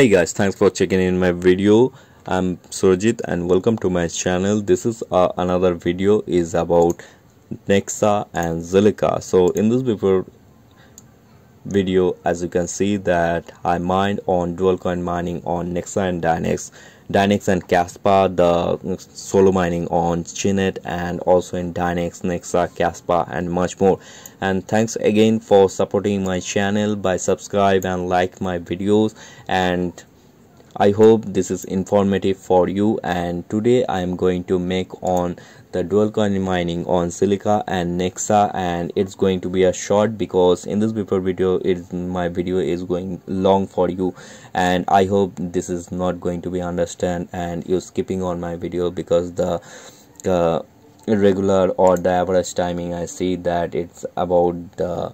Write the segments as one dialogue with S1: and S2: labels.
S1: hey guys thanks for checking in my video. I'm Surojit and welcome to my channel. This is uh, another video is about nexa and zilliqa. So in this before video as you can see that i mined on dual coin mining on nexa and dynex. Dynex and kaspa the solo mining on chinet and also in dynex nexa kaspa and much more and thanks again for supporting my channel by subscribe and like my videos. And I hope this is informative for you. And today I am going to make on the dual coin mining on Zilliqa and Nexa. And it's going to be a short because in this before video it my video is going long for you. And I hope this is not going to be understand and you're skipping on my video because the the irregular or the average timing I see that it's about the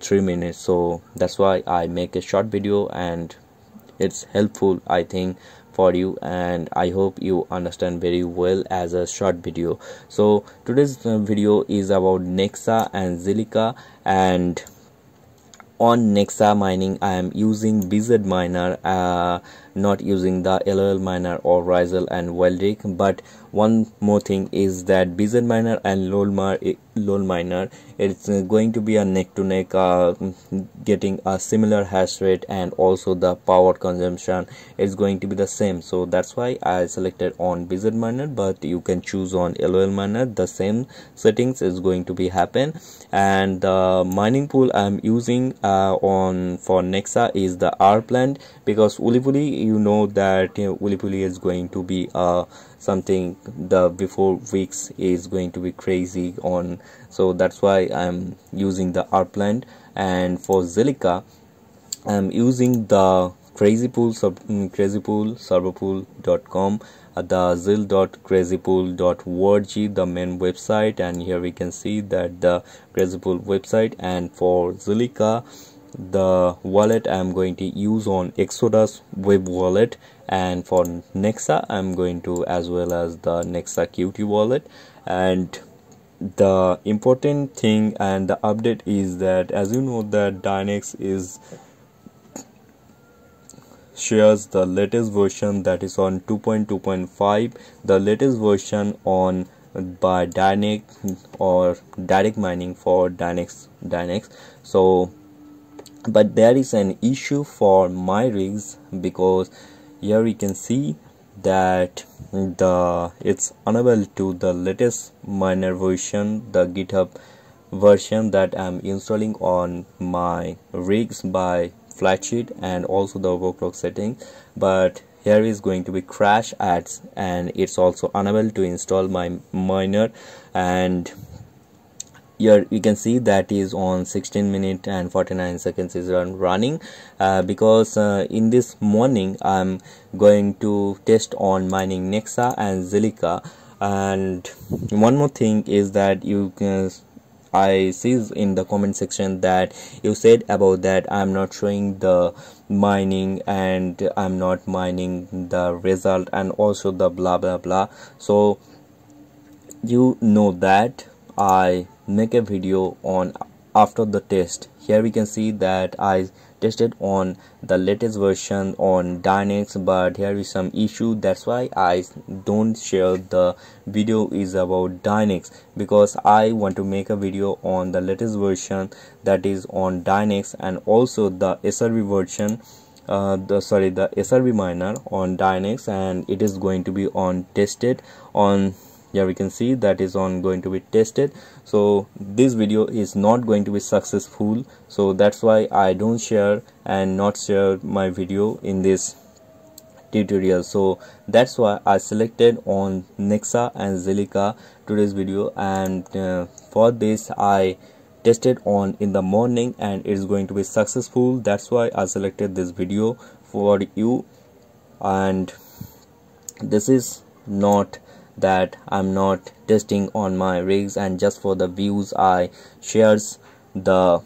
S1: three minutes. So that's why I make a short video and it's helpful i think for you. And i hope you understand very well as a short video. So today's uh, video is about nexa and zilliqa. And on nexa mining i am using bz miner uh, not using the lol miner or Rigel and WildRig but one more thing is that bz miner and lol, lol miner it's uh, going to be a neck to neck uh, getting a similar hash rate and also the power consumption is going to be the same. So that's why i selected on bz miner but you can choose on lol miner the same settings is going to be happen. And the mining pool i'm using uh, on for nexa is the rplant because WoolyPooly you know that you WoolyPooly is going to be uh something the before weeks is going to be crazy on. So that's why I'm using the rplant and for Zilliqa I'm using the crazy pool sub mm, crazy pool serverpool.com uh, the zil.crazypool.org the main website. And here we can see that the crazy pool website. And for Zilliqa the wallet i'm going to use on exodus web wallet. And for nexa i'm going to as well as the nexa qt wallet. And the important thing and the update is that as you know that dynex is shares the latest version that is on 2.2.5 the latest version on by dynex or direct mining for dynex dynex so but there is an issue for my rigs because here we can see that the it's unable to the latest miner version the github version that i'm installing on my rigs by flight sheet and also the overclock setting. But here is going to be crash ads and it's also unable to install my miner. And here you can see that is on 16 minute and 49 seconds is running. Uh, because uh, in this morning i'm going to test on mining nexa and zilliqa and one more thing is that you can I see in the comment section that you said about that I'm not showing the mining and I'm not mining the result and also the blah blah blah. So you know that I make a video on after the test. Here we can see that I tested on the latest version on Dynex but here is some issue. That's why I don't share the video is about Dynex because I want to make a video on the latest version that is on Dynex and also the SRV version uh, the sorry the SRV miner on Dynex and it is going to be on tested on here we can see that is on going to be tested. So this video is not going to be successful. So that's why i don't share and not share my video in this tutorial. So that's why i selected on nexa and zilliqa today's video. And uh, for this i tested on in the morning and it's going to be successful. That's why i selected this video for you. And this is not that I'm not testing on my rigs and just for the views I shares the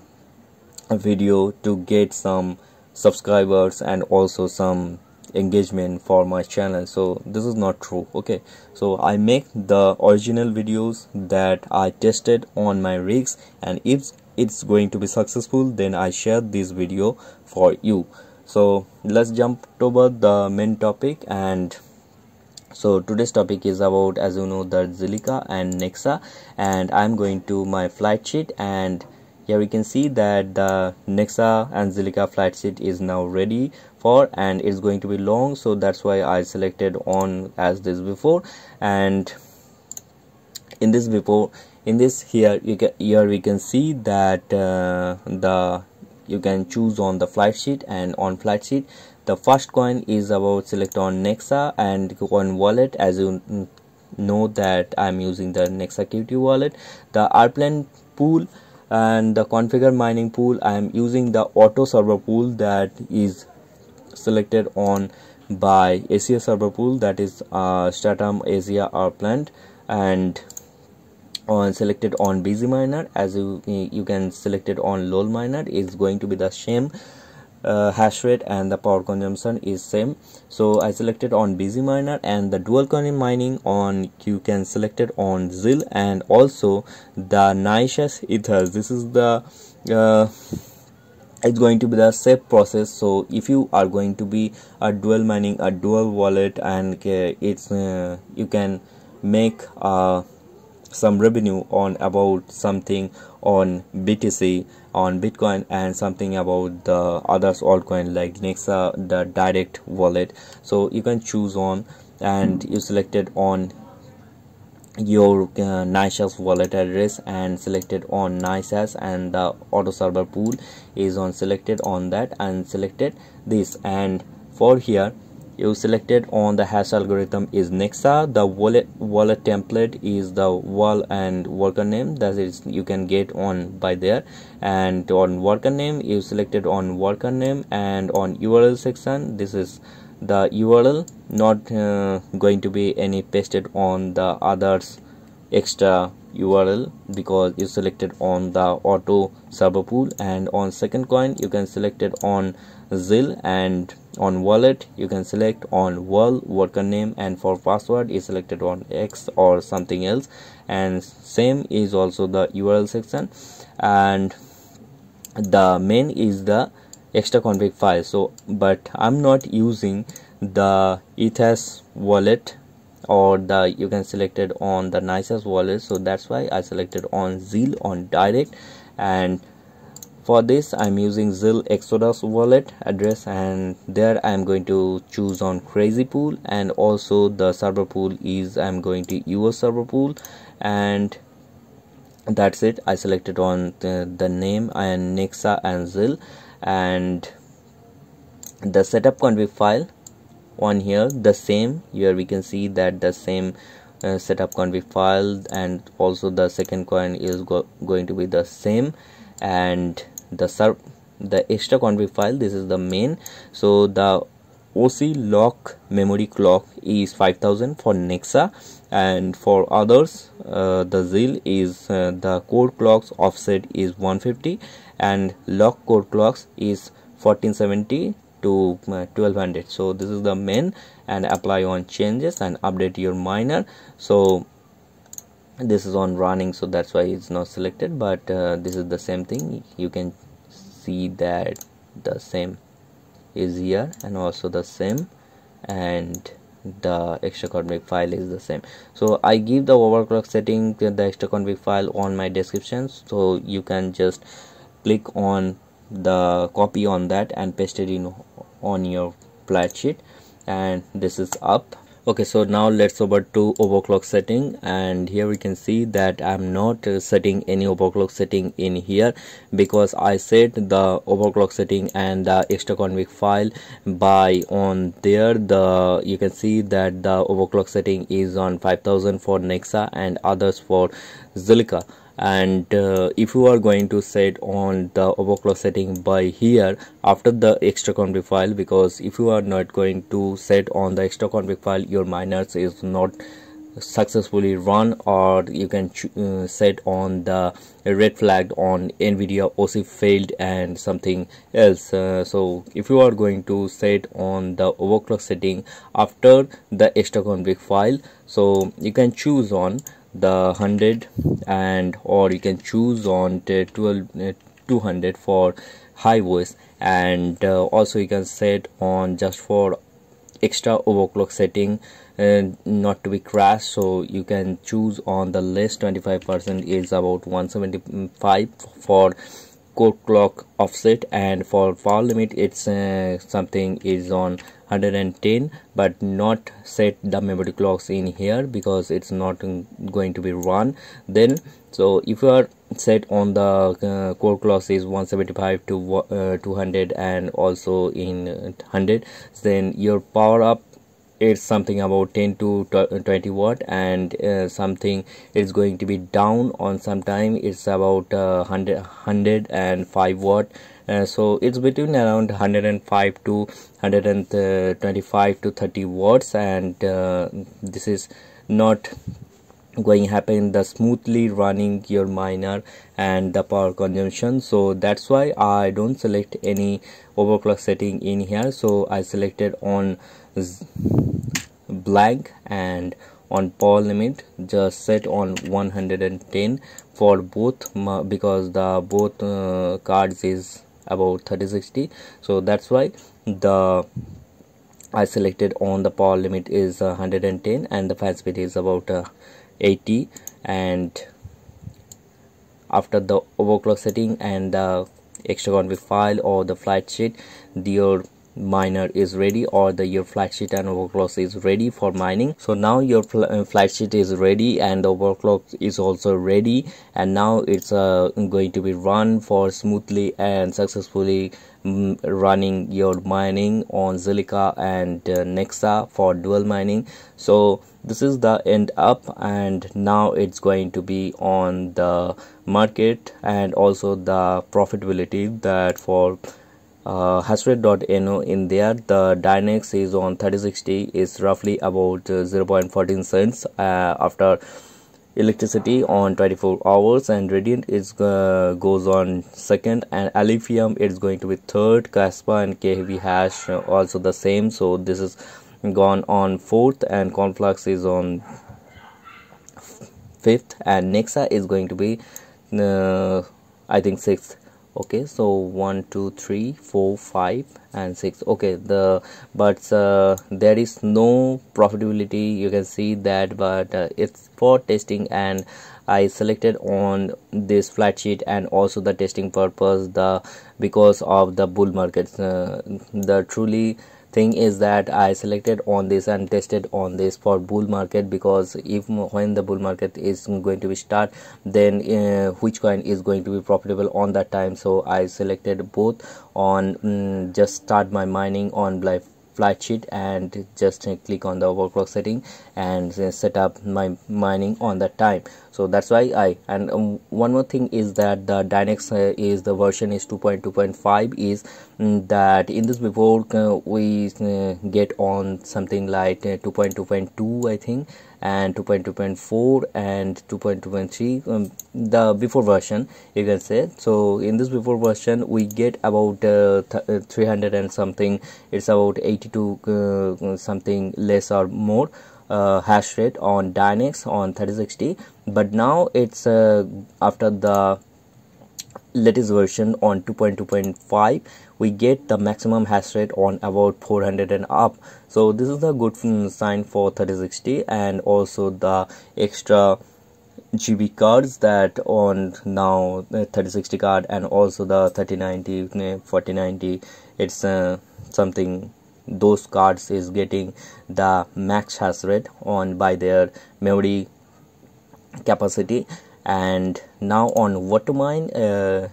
S1: video to get some subscribers and also some engagement for my channel. So this is not true okay? So i make the original videos that i tested on my rigs and if it's going to be successful then i share this video for you. So let's jump over the main topic and so today's topic is about as you know the Zilliqa and Nexa. And I'm going to my flight sheet. And here we can see that the Nexa and Zilliqa flight sheet is now ready for and it's going to be long. So that's why I selected on as this before. And in this before in this here you can here we can see that uh, the you can choose on the flight sheet and on flight sheet the first coin is about select on nexa and on wallet. As you know that i'm using the nexa qt wallet. The rplant pool and the configure mining pool i am using the auto server pool that is selected on by asia server pool that is uh, stratum asia rplant and on selected on BzMiner. As you you can select it on lol miner. Is going to be the same uh, hash rate and the power consumption is same. So i selected on BzMiner and the dual coin mining on you can select it on zil and also the nice ethers this is the uh, it's going to be the safe process. So if you are going to be a dual mining a dual wallet and uh, it's uh, you can make a some revenue on about something on BTC on Bitcoin and something about the others altcoin like Nexa the direct wallet. So you can choose on and you selected on your uh, wallet address and selected on NiceHash and the auto server pool is on selected on that and selected this. And for here you selected on the hash algorithm is Nexa. The wallet wallet template is the wall and worker name. That is you can get on by there. And on worker name you selected on worker name and on URL section. This is the URL not uh, going to be any pasted on the others extra URL because you selected on the auto server pool. And on second coin you can select it on Zil and on wallet. You can select on wall worker name and for password is selected on X or something else. And same is also the URL section. And the main is the extra config file. So but I'm not using the ethas wallet or the you can select it on the NiceHash wallet. So that's why i selected on Zil on direct. And for this i'm using zil exodus wallet address and there i'm going to choose on crazy pool and also the server pool is i'm going to use server pool and that's it. I selected on the, the name and nexa and zil and the setup config file on here the same. Here we can see that the same uh, setup config file and also the second coin is go going to be the same and the the extra config file this is the main. So the OC lock memory clock is 5000 for Nexa. And for others uh, the ZIL is uh, the core clocks offset is 150 and lock core clocks is 1470 to 1200 uh, so this is the main. And apply on changes and update your miner so this is on running so that's why it's not selected but uh, this is the same thing. You can see that the same is here and also the same and the extra config file is the same. So i give the overclock setting the extra config file on my description so you can just click on the copy on that and paste it in on your flight sheet. And this is up okay so now let's over to overclock setting and here we can see that i'm not setting any overclock setting in here because i set the overclock setting and the extra config file by on there. The you can see that the overclock setting is on 5000 for nexa and others for Zilliqa and uh, if you are going to set on the overclock setting by here after the extra config file because if you are not going to set on the extra config file your miners is not successfully run or you can uh, set on the red flag on nvidia oc failed and something else. Uh, so if you are going to set on the overclock setting after the extra config file so you can choose on the 100 and or you can choose on 12 uh, 200 for high voice. And uh, also you can set on just for extra overclock setting uh, not to be crashed. So you can choose on the list 25 percent is about 175 for core clock offset and for power limit it's uh, something is on 110 but not set the memory clocks in here because it's not going to be run. Then so if you are set on the uh, core clocks is 175 to uh, 200 and also in 100 then your power up it's something about 10 to 20 watt and uh, something is going to be down on some time. It's about uh, 100 105 watt. Uh, so it's between around 105 to 125 to 30 watts and uh, this is not going happen. The smoothly running your miner and the power consumption. So that's why i don't select any overclock setting in here. So i selected on blank and on power limit just set on 110 for both because the both uh, cards is about 3060 so that's why the I selected on the power limit is uh, 110 and the fan speed is about uh, 80 and after the overclock setting and the extra config file or the flight sheet your miner is ready or the your flight sheet and overclock is ready for mining. So now your fl uh, sheet is ready and the overclock is also ready. And now it's uh, going to be run for smoothly and successfully um, running your mining on Zilliqa and uh, Nexa for dual mining. So this is the end up and now it's going to be on the market and also the profitability that for uh, hashrate.no in there. The dynex is on 3060 is roughly about uh, 0.14 cents uh, after electricity on 24 hours and radiant is uh, goes on second and Alephium is going to be third. Kaspa and KV hash also the same so this is gone on fourth and Conflux is on fifth and Nexa is going to be uh, I think sixth okay so one two three four five and six. Okay the but uh, there is no profitability. You can see that but uh, it's for testing and I selected on this flight sheet and also the testing purpose the because of the bull markets. Uh, the truly thing is that I selected on this and tested on this for bull market because if when the bull market is going to be start then uh, which coin is going to be profitable on that time. So I selected both on um, just start my mining on live flight sheet and just click on the overclock setting and set up my mining on that time. So that's why i and um, one more thing is that the dynex uh, is the version is 2.2.5 is um, that in this before uh, we uh, get on something like uh, 2.2.2 i think and 2.2.4 and 2.2.3 um, the before version you can say. So in this before version we get about uh, uh 300 and something. It's about 82 uh, something less or more uh, hash rate on Dynex on 3060 but now it's uh, after the latest version on 2.2.5 we get the maximum hash rate on about 400 and up. So this is a good sign for 3060 and also the extra GB cards that on now 3060 card and also the 3090 4090 it's uh, something those cards is getting the max hash rate on by their memory capacity and now on what to mine uh,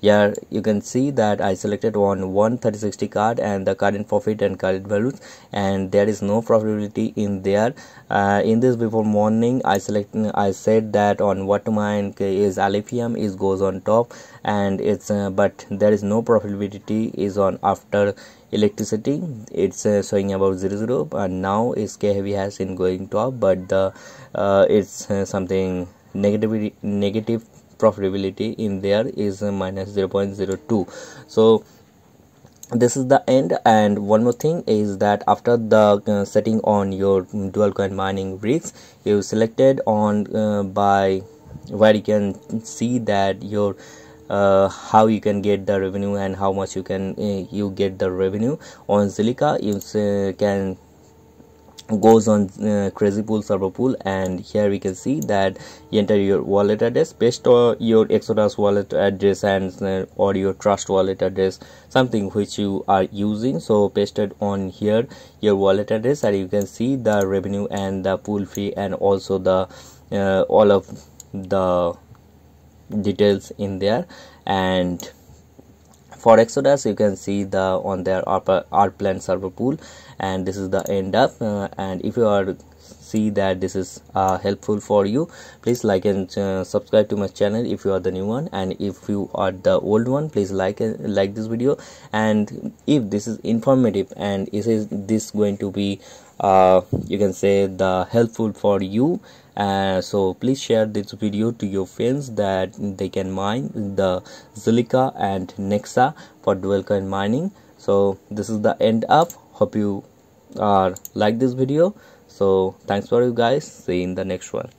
S1: yeah you can see that i selected on one 3060 card and the current profit and current values. And there is no profitability in there. Uh, in this before morning i select i said that on what to mine is Alephium is goes on top. And it's uh, but there is no profitability is on after electricity. It's uh, showing about 0 0 and now is kHeavyHash in going top but the uh, it's uh, something negative negative profitability in there is minus 0.02 so this is the end and one more thing is that after the uh, setting on your dual coin mining rigs you selected on uh, by where you can see that your uh, how you can get the revenue and how much you can uh, you get the revenue. On Zilliqa you uh, can goes on uh, crazy pool server pool and here we can see that you enter your wallet address paste your exodus wallet address and uh, or your trust wallet address something which you are using. So pasted on here your wallet address and you can see the revenue and the pool fee and also the uh, all of the details in there. And for exodus you can see the on their rplant server pool and this is the end up uh, and if you are see that this is uh, helpful for you please like and uh, subscribe to my channel if you are the new one. And if you are the old one please like uh, like this video. And if this is informative and is this going to be uh, you can say the helpful for you uh, so please share this video to your friends that they can mine the Zilliqa and Nexa for dual coin mining. So this is the end up. Hope you are like this video so thanks for you guys. See you in the next one